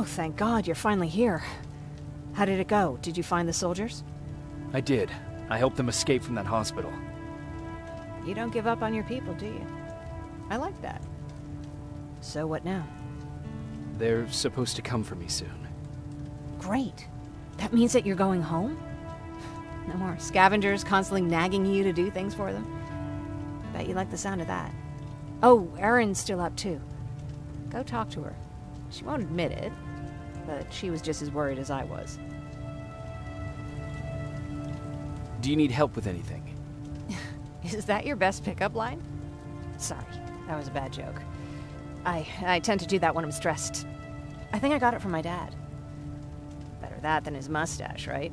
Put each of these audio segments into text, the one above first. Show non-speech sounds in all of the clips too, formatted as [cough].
Oh, thank God, you're finally here. How did it go? Did you find the soldiers? I did. I helped them escape from that hospital. You don't give up on your people, do you? I like that. So what now? They're supposed to come for me soon. Great. That means that you're going home? No more scavengers constantly nagging you to do things for them? Bet you like the sound of that. Oh, Erin's still up too. Go talk to her. She won't admit it, but she was just as worried as I was. Do you need help with anything? [laughs] Is that your best pickup line? Sorry, that was a bad joke. I I tend to do that when I'm stressed. I think I got it from my dad. Better that than his mustache, right?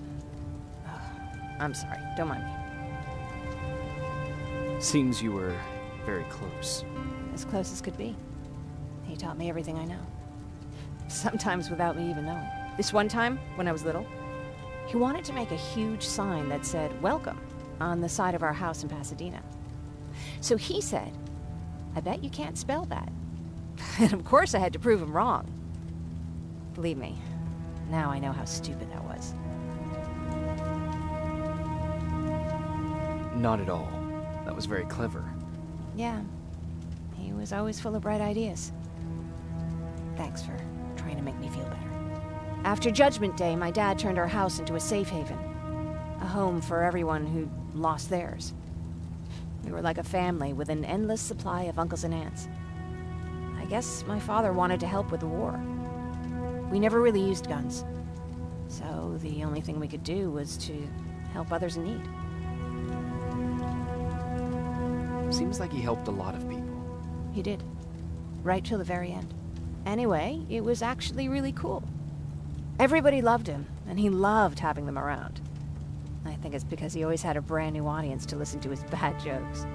I'm sorry. Don't mind me. Seems you were very close. As close as could be. He taught me everything I know. Sometimes without me even knowing. This one time, when I was little, he wanted to make a huge sign that said, Welcome, on the side of our house in Pasadena. So he said, I bet you can't spell that. [laughs] And of course I had to prove him wrong. Believe me, now I know how stupid that was. Not at all. That was very clever. Yeah, he was always full of bright ideas. Thanks for trying to make me feel better. After Judgment Day, my dad turned our house into a safe haven. A home for everyone who lost theirs. We were like a family with an endless supply of uncles and aunts. I guess my father wanted to help with the war. We never really used guns. So the only thing we could do was to help others in need. Seems like he helped a lot of people. He did. Right till the very end. Anyway, it was actually really cool. Everybody loved him, and he loved having them around. I think it's because he always had a brand new audience to listen to his [laughs] bad jokes.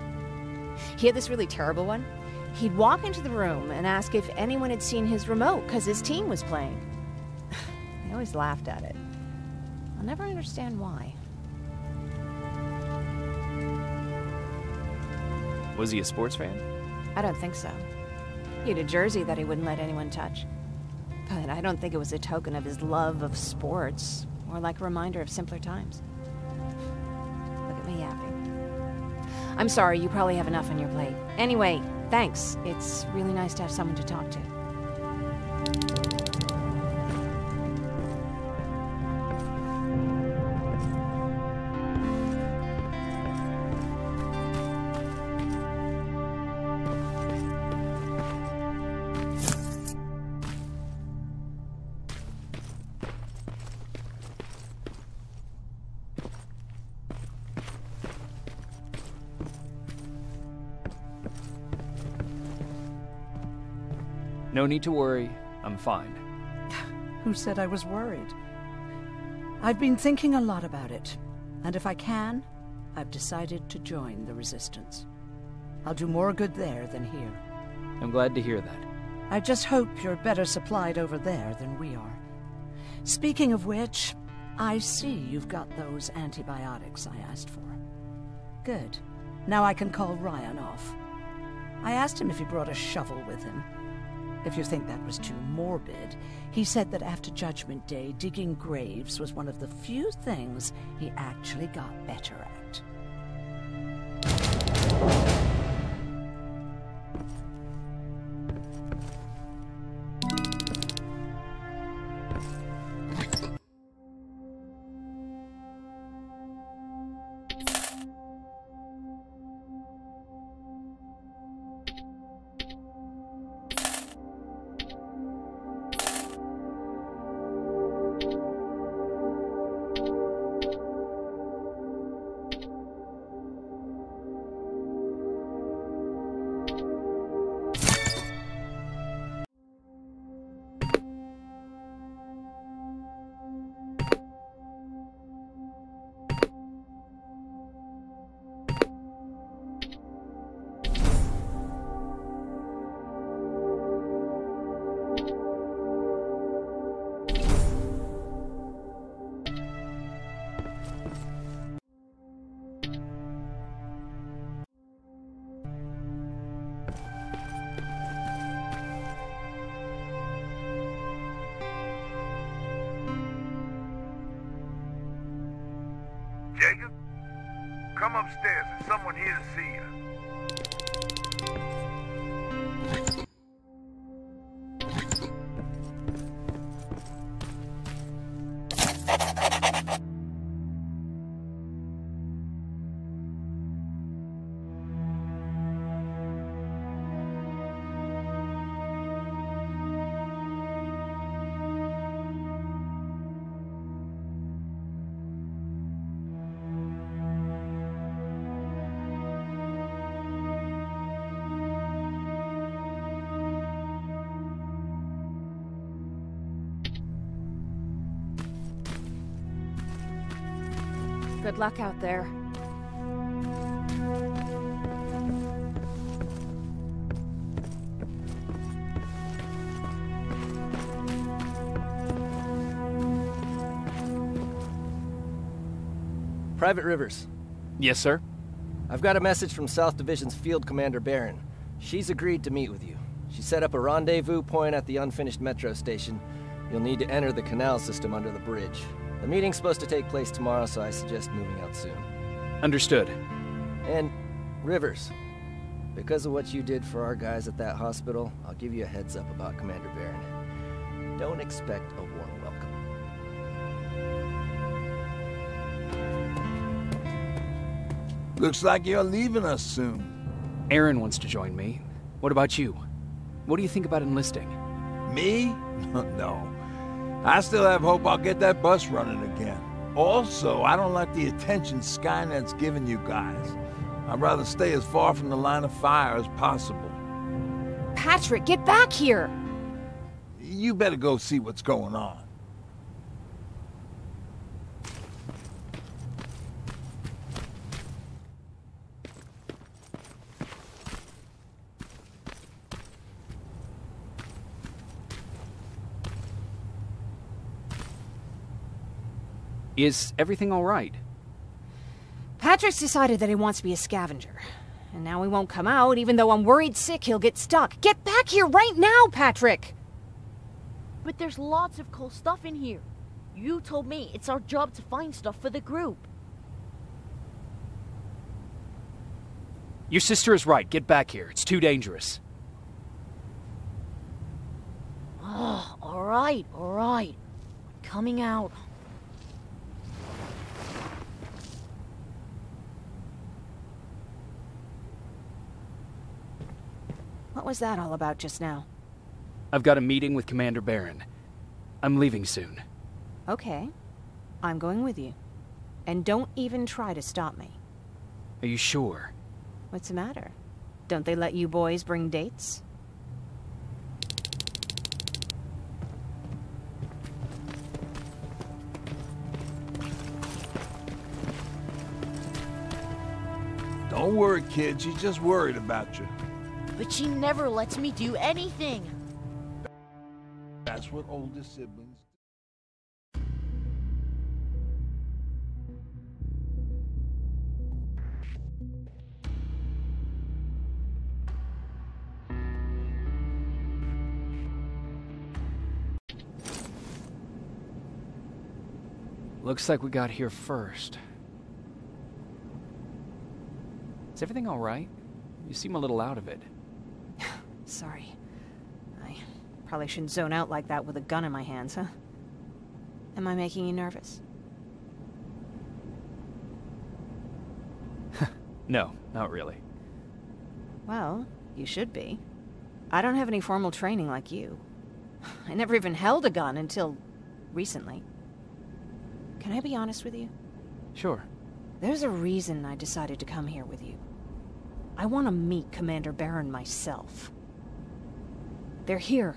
He had this really terrible one. He'd walk into the room and ask if anyone had seen his remote because his team was playing. [laughs] I always laughed at it. I'll never understand why. Was he a sports fan? I don't think so. He had a jersey that he wouldn't let anyone touch. But I don't think it was a token of his love of sports, or like a reminder of simpler times. Look at me yapping. I'm sorry, you probably have enough on your plate. Anyway, thanks. It's really nice to have someone to talk to. No need to worry. I'm fine. Who said I was worried? I've been thinking a lot about it, and if I can, I've decided to join the Resistance. I'll do more good there than here. I'm glad to hear that. I just hope you're better supplied over there than we are. Speaking of which, I see you've got those antibiotics I asked for. Good. Now I can call Ryan off. I asked him if he brought a shovel with him. If you think that was too morbid, he said that after Judgment Day, digging graves was one of the few things he actually got better at. Come upstairs. There's someone here to see you. Good luck out there. Private Rivers, Yes, sir? I've got a message from South Division's Field Commander Barron. She's agreed to meet with you. She set up a rendezvous point at the unfinished metro station. You'll need to enter the canal system under the bridge. The meeting's supposed to take place tomorrow, so I suggest moving out soon. Understood. And, Rivers, because of what you did for our guys at that hospital, I'll give you a heads up about Commander Barron. Don't expect a warm welcome. Looks like you're leaving us soon. Erin wants to join me. What about you? What do you think about enlisting? Me? [laughs] no. I still have hope I'll get that bus running again. Also, I don't like the attention Skynet's giving you guys. I'd rather stay as far from the line of fire as possible. Patrick, get back here! You better go see what's going on. Is everything all right? Patrick's decided that he wants to be a scavenger. And now he won't come out, even though I'm worried sick he'll get stuck. Get back here right now, Patrick! But there's lots of cool stuff in here. You told me it's our job to find stuff for the group. Your sister is right. Get back here. It's too dangerous. Ah, oh, alright, alright. Coming out. Was that all about just now? I've got a meeting with Commander Barron. I'm leaving soon. Okay. I'm going with you. And don't even try to stop me. Are you sure? What's the matter? Don't they let you boys bring dates? Don't worry, kid. She's just worried about you. But she never lets me do anything. That's what older siblings Looks like we got here first. Is everything all right? You seem a little out of it. Sorry. I probably shouldn't zone out like that with a gun in my hands, huh? Am I making you nervous? [laughs] No, not really. Well, you should be. I don't have any formal training like you. [sighs] I never even held a gun until recently. Can I be honest with you? Sure. There's a reason I decided to come here with you. I want to meet Commander Baron myself. They're here.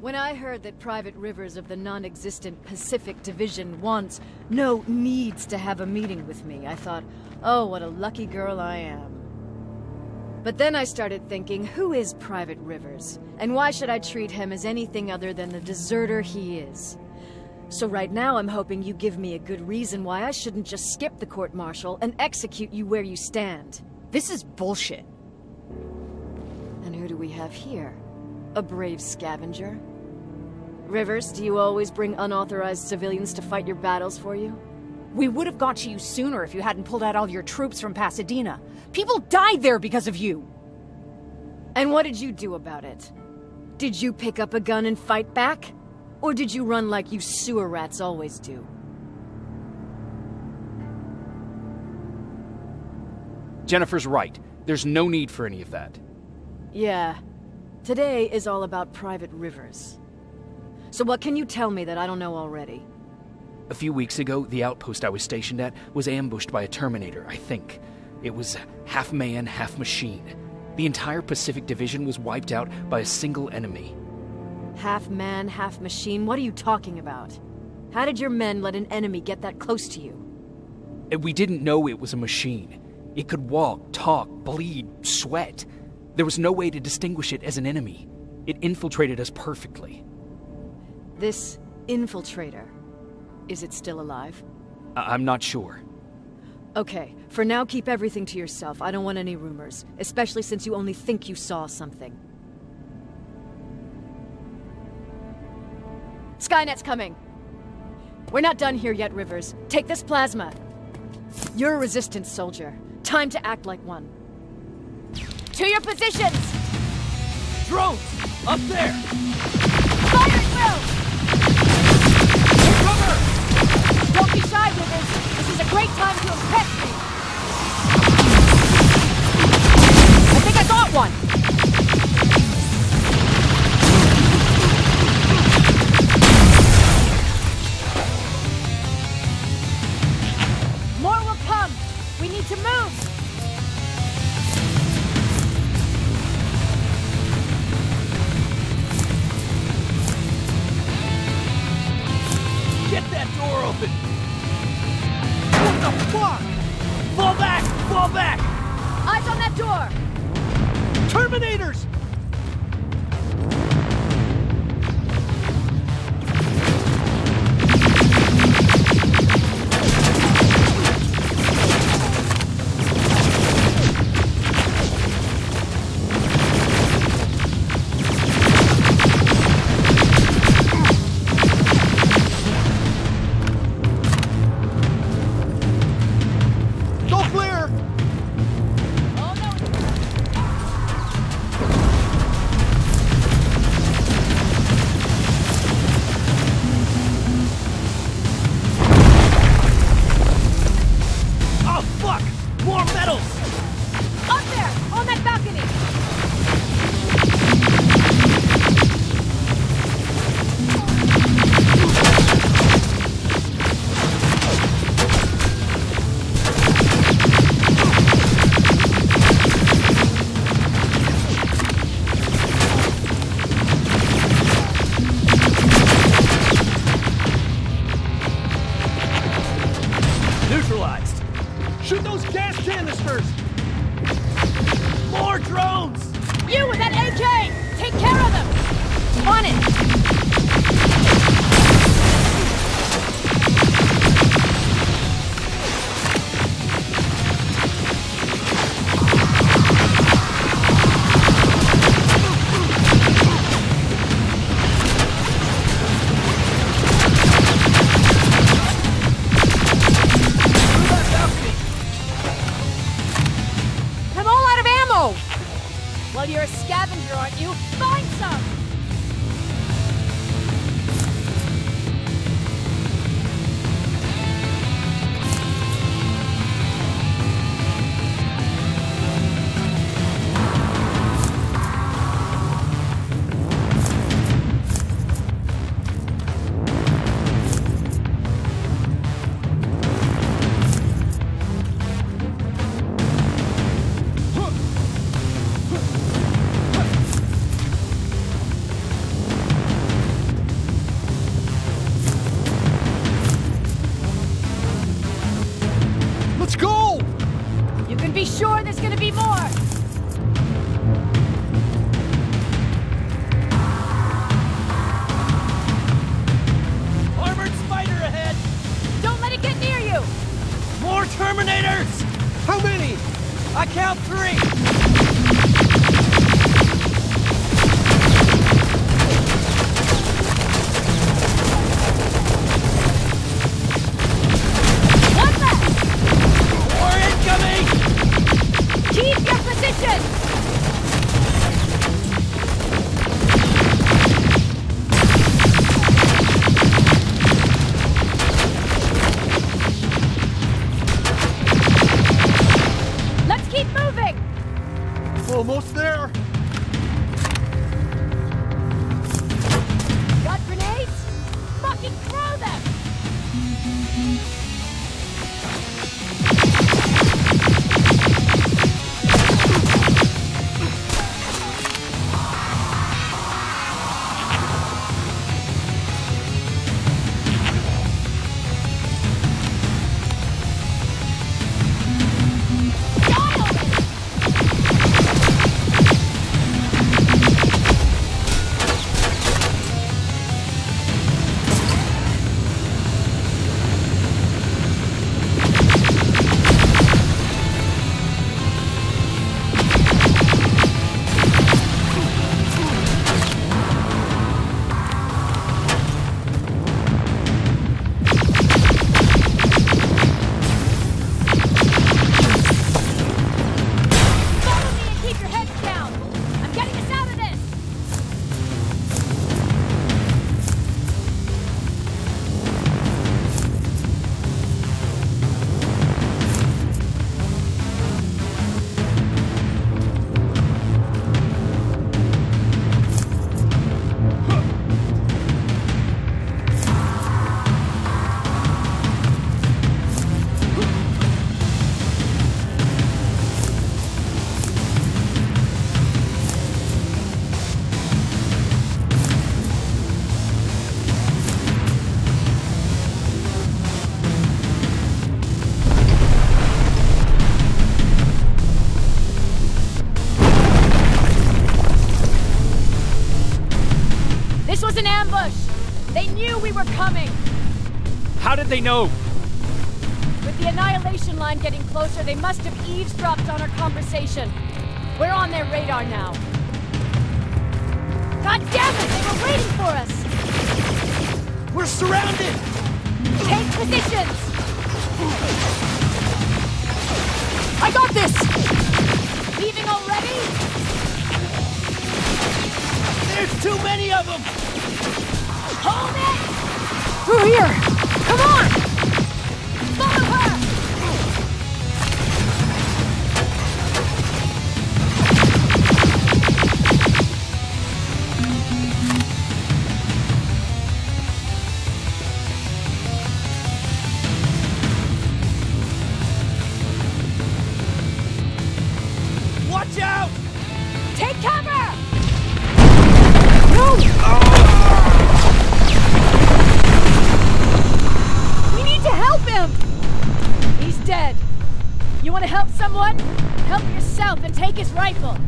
When I heard that Private Rivers of the non existent Pacific Division wants, no, needs to have a meeting with me, I thought, oh, what a lucky girl I am. But then I started thinking, who is Private Rivers? And why should I treat him as anything other than the deserter he is? So right now I'm hoping you give me a good reason why I shouldn't just skip the court martial and execute you where you stand. This is bullshit. And who do we have here? A brave scavenger? Rivers, do you always bring unauthorized civilians to fight your battles for you? We would have got to you sooner if you hadn't pulled out all your troops from Pasadena. People died there because of you! And what did you do about it? Did you pick up a gun and fight back? Or did you run like you sewer rats always do? Jennifer's right. There's no need for any of that. Yeah. Today is all about private rivers. So what can you tell me that I don't know already? A few weeks ago, the outpost I was stationed at was ambushed by a Terminator, I think. It was half man, half machine. The entire Pacific Division was wiped out by a single enemy. Half man, half machine? What are you talking about? How did your men let an enemy get that close to you? We didn't know it was a machine. It could walk, talk, bleed, sweat. There was no way to distinguish it as an enemy. It infiltrated us perfectly. This infiltrator, is it still alive? I- I'm not sure. Okay, for now keep everything to yourself. I don't want any rumors, especially since you only think you saw something. Skynet's coming! We're not done here yet, Rivers. Take this plasma. You're a resistance soldier. Time to act like one. To your positions! Drones! Up there! Fire at will! Knew we were coming! How did they know? With the Annihilation line getting closer, they must have eavesdropped on our conversation. We're on their radar now. God damn it! They were waiting for us! We're surrounded! Take positions! I got this! Leaving already? There's too many of them! Hold it! Through here! Come on! His rifle.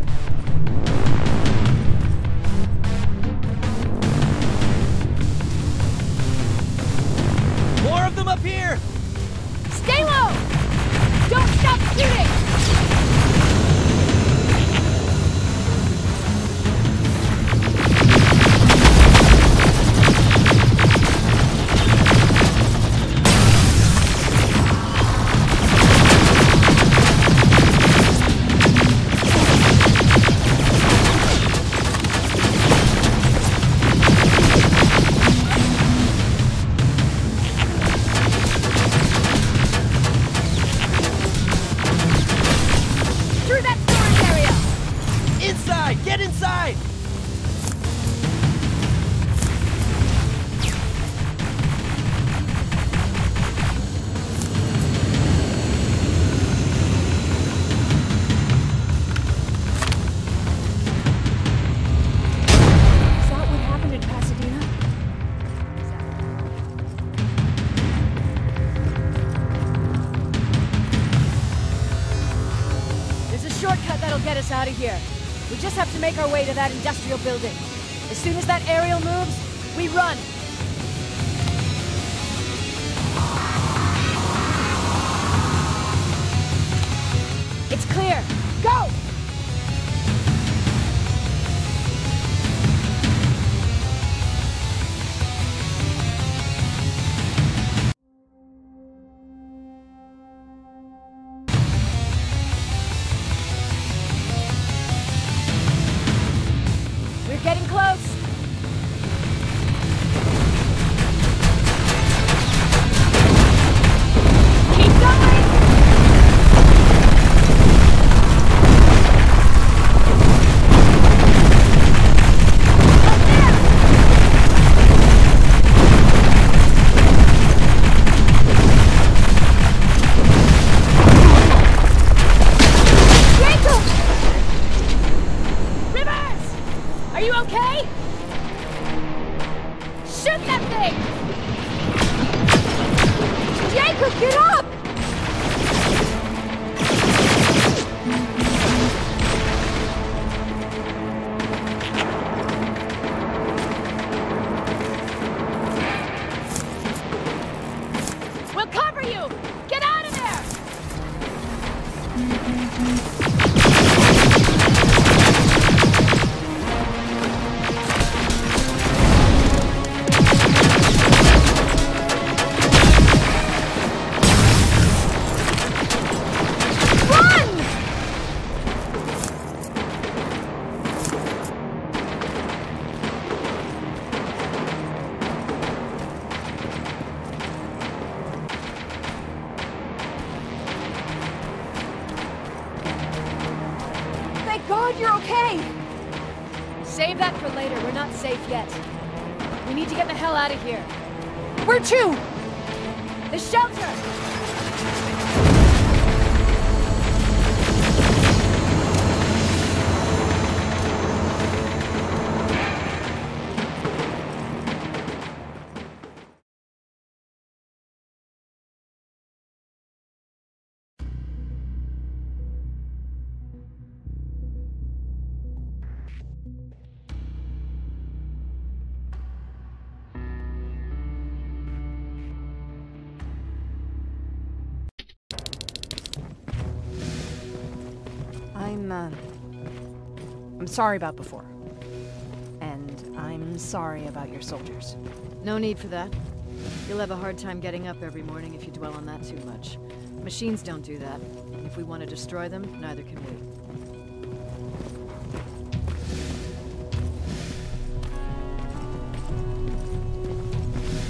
Just have to make our way to that industrial building. As soon as that aerial moves, we run. Okay? Shoot that thing! Jacob, get up! Uh, I'm sorry about before. And I'm sorry about your soldiers. No need for that. You'll have a hard time getting up every morning if you dwell on that too much. Machines don't do that. And if we want to destroy them, neither can we.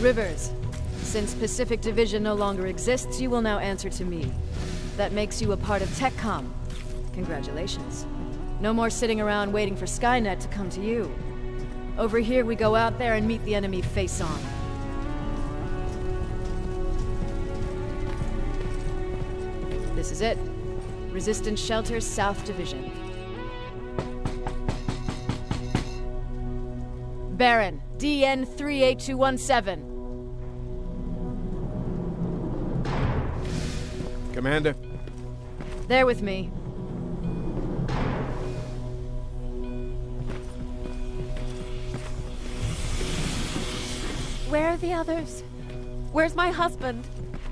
Rivers. Since Pacific Division no longer exists, you will now answer to me. That makes you a part of TechCom. Congratulations. No more sitting around waiting for Skynet to come to you. Over here, we go out there and meet the enemy face on. This is it. Resistance Shelter, South Division. Baron, DN 38217. Commander, There with me. Where are the others? Where's my husband?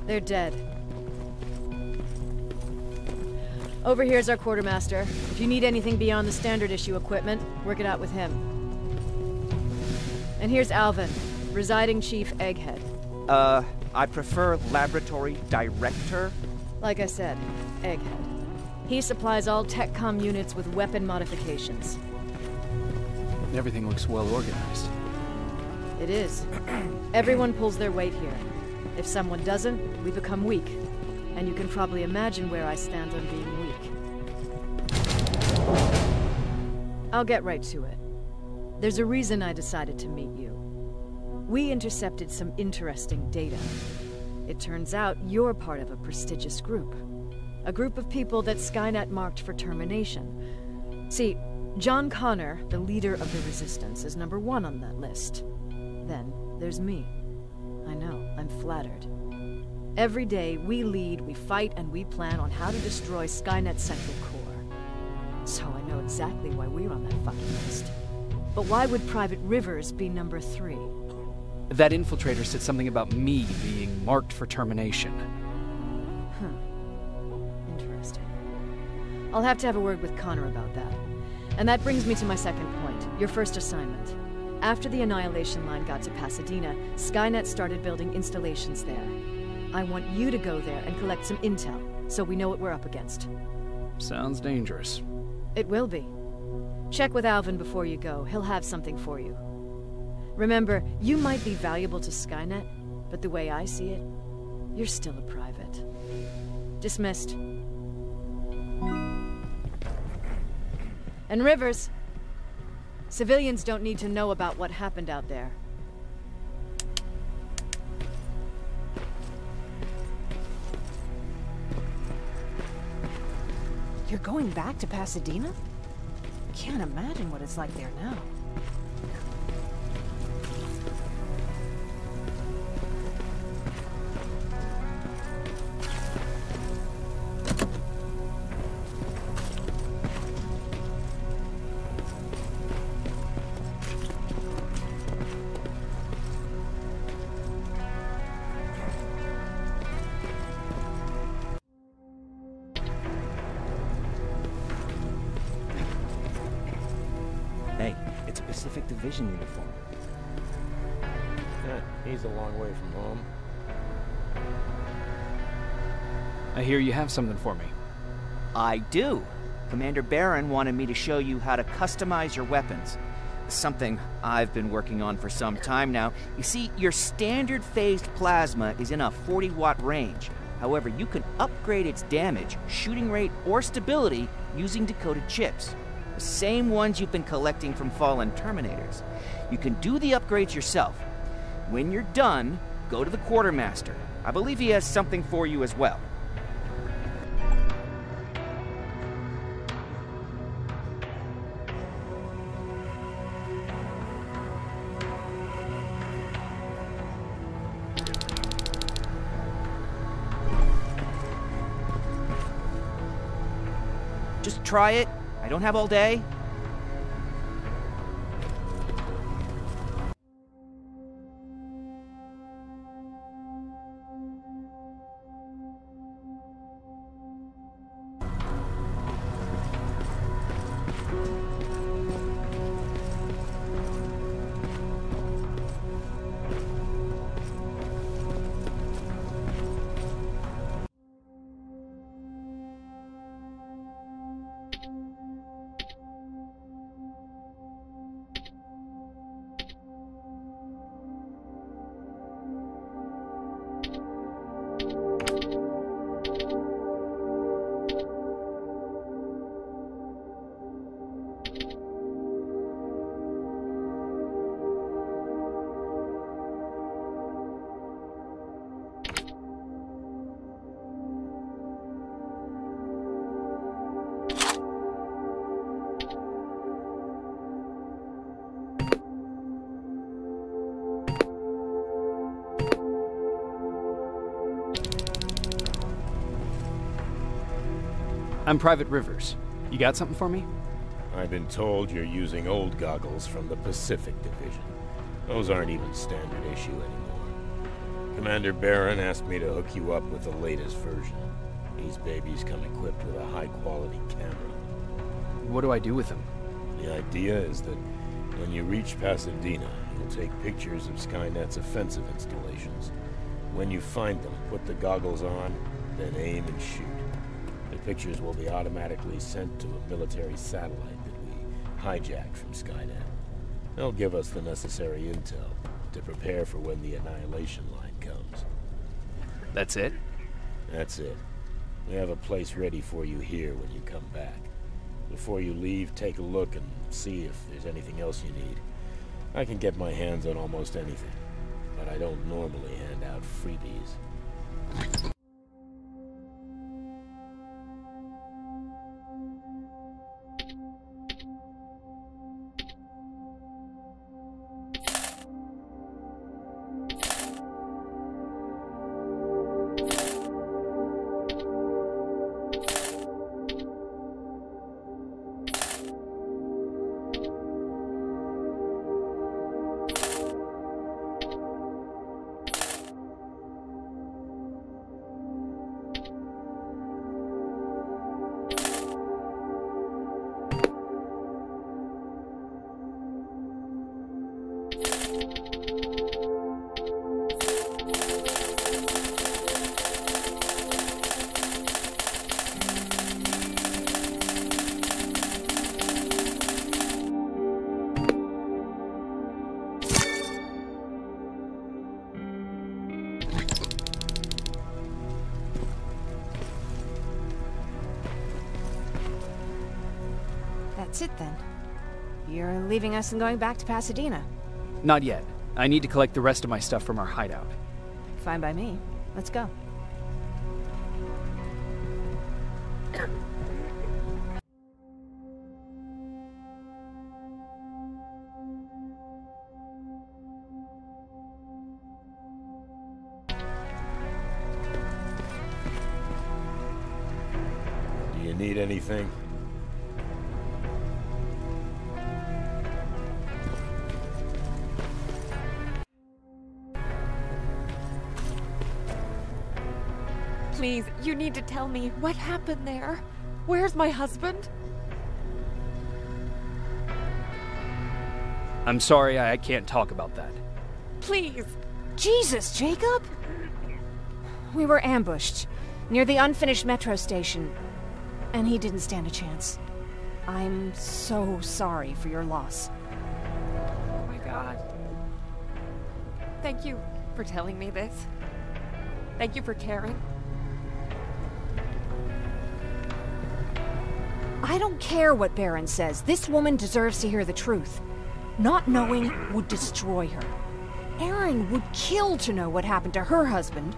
They're dead. Over here's our quartermaster. If you need anything beyond the standard issue equipment, work it out with him. And here's Alvin, residing chief Egghead. Uh, I prefer laboratory director. Like I said, Egghead. He supplies all TechCom units with weapon modifications. Everything looks well organized. It is. Everyone pulls their weight here. If someone doesn't, we become weak. And you can probably imagine where I stand on being weak. I'll get right to it. There's a reason I decided to meet you. We intercepted some interesting data. It turns out you're part of a prestigious group. A group of people that Skynet marked for termination. See, John Connor, the leader of the Resistance, is number one on that list. Then there's me. I know, I'm flattered. Every day, we lead, we fight, and we plan on how to destroy Skynet's central core. So I know exactly why we're on that fucking list. But why would Private Rivers be number three? That infiltrator said something about me being marked for termination. Hmm. Interesting. I'll have to have a word with Connor about that. And that brings me to my second point, your first assignment. After the Annihilation Line got to Pasadena, Skynet started building installations there. I want you to go there and collect some intel, so we know what we're up against. Sounds dangerous. It will be. Check with Alvin before you go, he'll have something for you. Remember, you might be valuable to Skynet, but the way I see it, you're still a private. Dismissed. And Rivers. Civilians don't need to know about what happened out there. You're going back to Pasadena? Can't imagine what it's like there now. Pacific Division uniform. yeah, he's a long way from home. I hear you have something for me. I do. Commander Barron wanted me to show you how to customize your weapons. Something I've been working on for some time now. You see, your standard phased plasma is in a 40 watt range. However, you can upgrade its damage, shooting rate, or stability using decoded chips. The same ones you've been collecting from fallen Terminators. You can do the upgrades yourself. When you're done, go to the Quartermaster. I believe he has something for you as well. Just try it. Don't have all day. I'm Private Rivers. You got something for me? I've been told you're using old goggles from the Pacific Division. Those aren't even standard issue anymore. Commander Barron asked me to hook you up with the latest version. These babies come equipped with a high-quality camera. What do I do with them? The idea is that when you reach Pasadena, you'll take pictures of Skynet's offensive installations. When you find them, put the goggles on, then aim and shoot. Pictures will be automatically sent to a military satellite that we hijacked from Skynet. They'll give us the necessary intel to prepare for when the annihilation line comes. That's it? That's it. We have a place ready for you here when you come back. Before you leave, take a look and see if there's anything else you need. I can get my hands on almost anything, but I don't normally hand out freebies. You're us and going back to Pasadena. Not yet. I need to collect the rest of my stuff from our hideout. Fine by me. Let's go. Do you need anything? Me what happened there. Where's my husband? I'm sorry, I I can't talk about that. Please. Jesus, Jacob! We were ambushed near the unfinished metro station, and he didn't stand a chance. I'm so sorry for your loss. Oh my god. Thank you for telling me this. Thank you for caring. I don't care what Baron says. This woman deserves to hear the truth. Not knowing would destroy her. Aaron would kill to know what happened to her husband.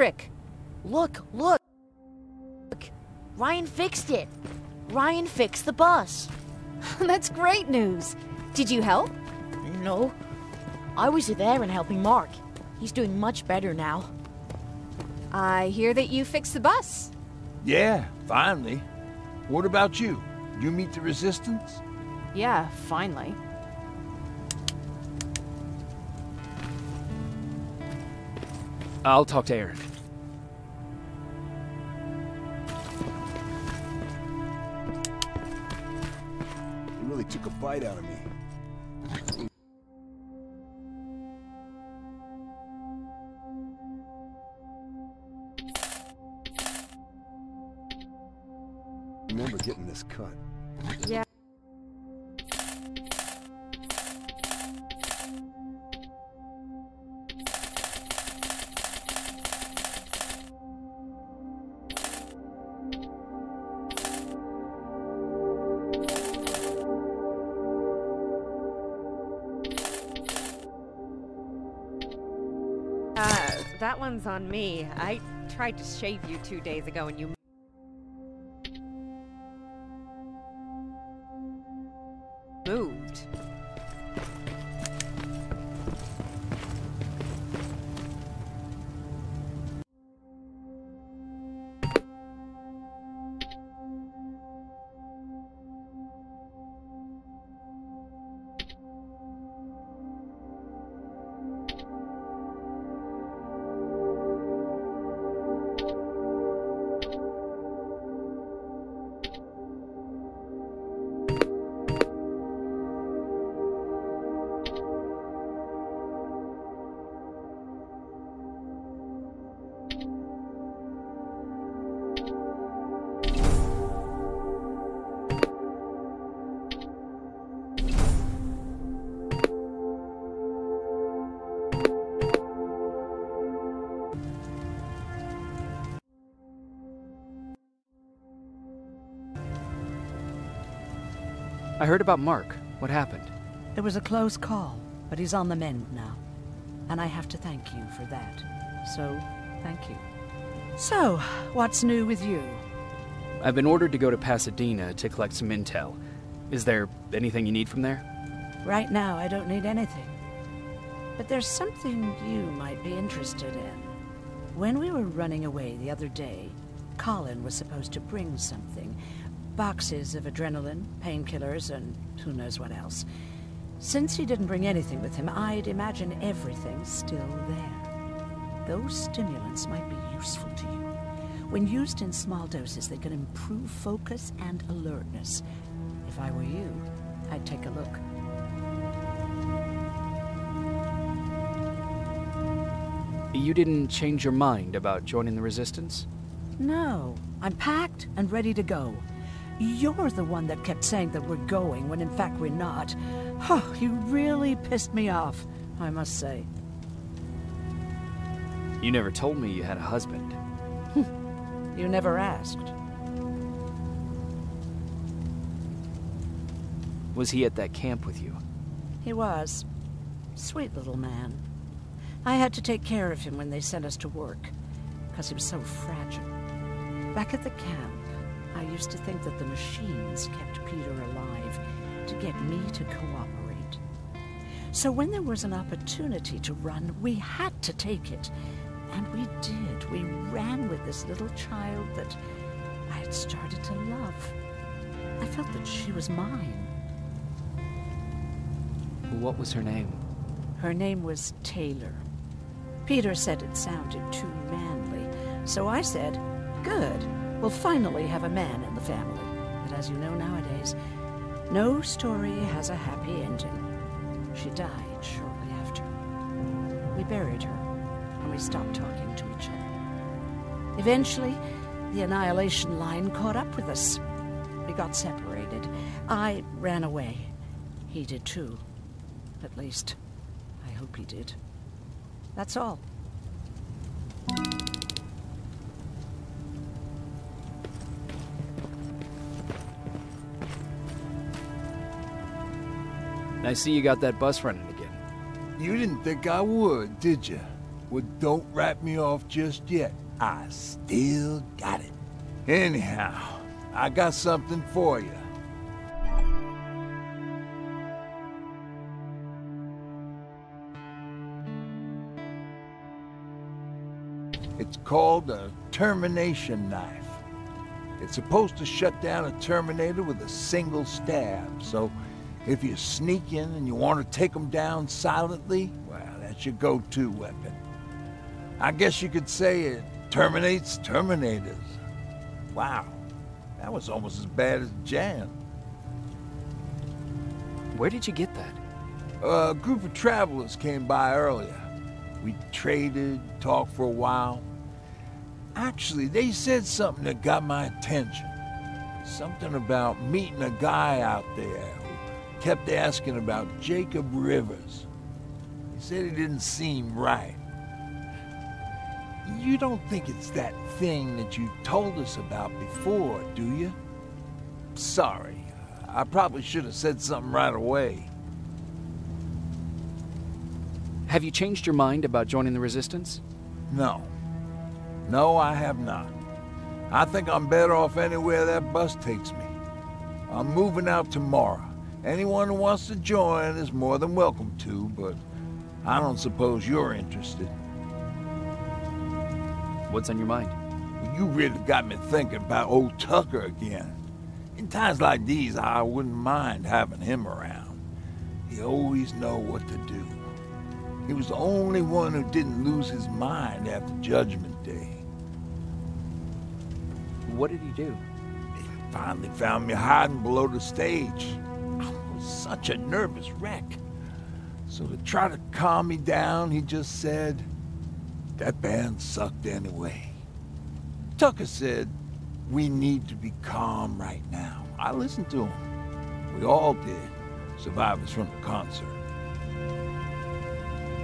Patrick! Look, look! Look! Ryan fixed it! Ryan fixed the bus! [laughs] That's great news. Did you help? No. I was there and helping Mark. He's doing much better now. I hear that you fixed the bus. Yeah, finally. What about you? You meet the resistance? Yeah, finally. I'll talk to Erin. Took a bite out of me. Remember getting this cut. On me. I tried to shave you two days ago and you heard about Mark. What happened? It was a close call, but he's on the mend now. And I have to thank you for that. So, thank you. So, what's new with you? I've been ordered to go to Pasadena to collect some intel. Is there anything you need from there? Right now, I don't need anything. But there's something you might be interested in. When we were running away the other day, Colin was supposed to bring something. Boxes of adrenaline, painkillers, and who knows what else. Since he didn't bring anything with him, I'd imagine everything's still there. Those stimulants might be useful to you. When used in small doses, they can improve focus and alertness. If I were you, I'd take a look. You didn't change your mind about joining the Resistance? No, I'm packed and ready to go. You're the one that kept saying that we're going when in fact we're not. Oh, you really pissed me off, I must say. You never told me you had a husband. Hmm. You never asked. Was he at that camp with you? He was. Sweet little man. I had to take care of him when they sent us to work, because he was so fragile. Back at the camp, I used to think that the machines kept Peter alive to get me to cooperate. So when there was an opportunity to run, we had to take it. And we did. We ran with this little child that I had started to love. I felt that she was mine. What was her name? Her name was Taylor. Peter said it sounded too manly, so I said, Good, we'll finally have a man in the family. But as you know nowadays, no story has a happy ending. She died shortly after. We buried her, and we stopped talking to each other. Eventually, the Annihilation Line caught up with us. We got separated. I ran away. He did too. At least, I hope he did. That's all. I see you got that bus running again. You didn't think I would, did you? Well, don't wrap me off just yet. I still got it. Anyhow, I got something for you. It's called a termination knife. It's supposed to shut down a Terminator with a single stab, so if you sneak in and you want to take them down silently, well, that's your go-to weapon. I guess you could say it terminates Terminators. Wow, that was almost as bad as Jan. Where did you get that? A group of travelers came by earlier. We traded, talked for a while. Actually, they said something that got my attention. Something about meeting a guy out there kept asking about Jacob Rivers. He said he didn't seem right. You don't think it's that thing that you told us about before, do you? Sorry. I probably should have said something right away. Have you changed your mind about joining the Resistance? No. No, I have not. I think I'm better off anywhere that bus takes me. I'm moving out tomorrow. Anyone who wants to join is more than welcome to, but I don't suppose you're interested. What's on your mind? Well, you really got me thinking about old Tucker again. In times like these, I wouldn't mind having him around. He always know what to do. He was the only one who didn't lose his mind after Judgment Day. What did he do? He finally found me hiding below the stage. Such a nervous wreck. So to try to calm me down, he just said, that band sucked anyway. Tucker said, we need to be calm right now. I listened to him. We all did, survivors from the concert.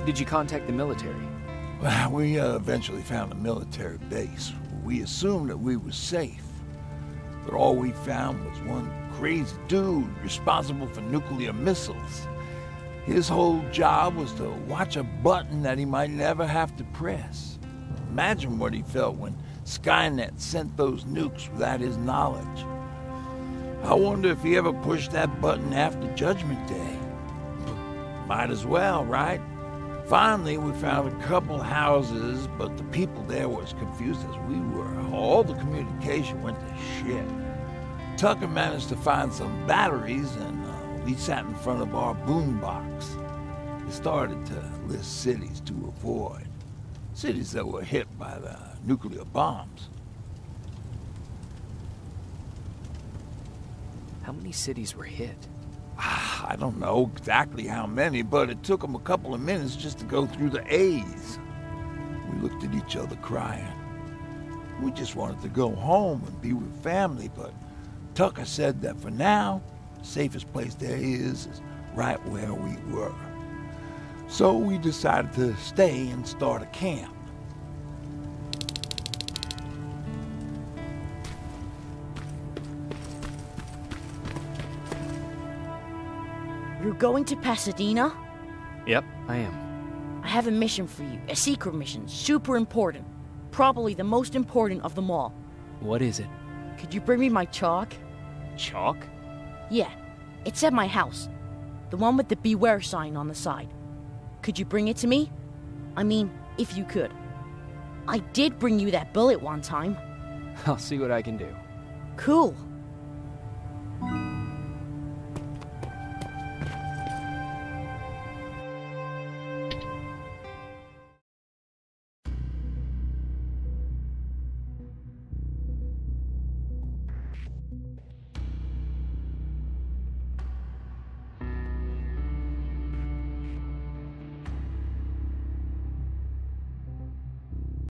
Did you contact the military? Well, we uh, eventually found a military base. We assumed that we were safe. But all we found was one crazy dude responsible for nuclear missiles. His whole job was to watch a button that he might never have to press. Imagine what he felt when Skynet sent those nukes without his knowledge. I wonder if he ever pushed that button after Judgment Day. Might as well, right? Finally, we found a couple houses, but the people there were as confused as we were. All the communication went to shit. Tucker managed to find some batteries, and uh, we sat in front of our boombox. He started to list cities to avoid. Cities that were hit by the nuclear bombs. How many cities were hit? Ah, I don't know exactly how many, but it took them a couple of minutes just to go through the A's. We looked at each other crying. We just wanted to go home and be with family, but Tucker said that for now, the safest place there is is right where we were. So we decided to stay and start a camp. Going to Pasadena? Yep, I am. I have a mission for you. A secret mission. Super important. Probably the most important of them all. What is it? Could you bring me my chalk? Chalk? Yeah. It's at my house. The one with the beware sign on the side. Could you bring it to me? I mean, if you could. I did bring you that bullet one time. [laughs] I'll see what I can do. Cool.